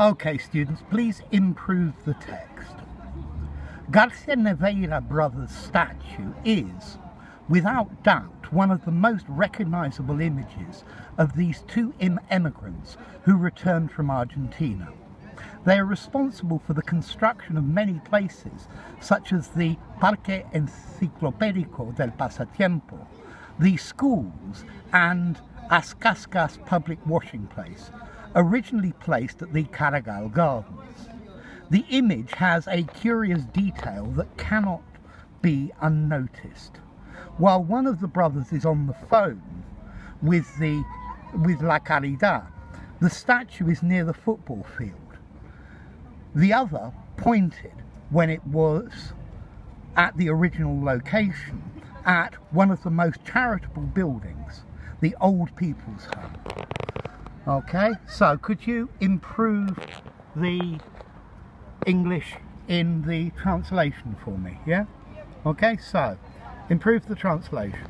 Okay, students, please improve the text. Garcia Naveira Brothers statue is, without doubt, one of the most recognisable images of these two emigrants who returned from Argentina. They are responsible for the construction of many places, such as the Parque Enciclopédico del Pasatiempo, the schools, and As Cascas public washing place, originally placed at the Carregal Gardens. The image has a curious detail that cannot be unnoticed. While one of the brothers is on the phone with the with La Caridad, the statue is near the football field. The other pointed when it was at the original location at one of the most charitable buildings, the Old People's Home. Okay, so could you improve the English in the translation for me, yeah? Okay, so improve the translation.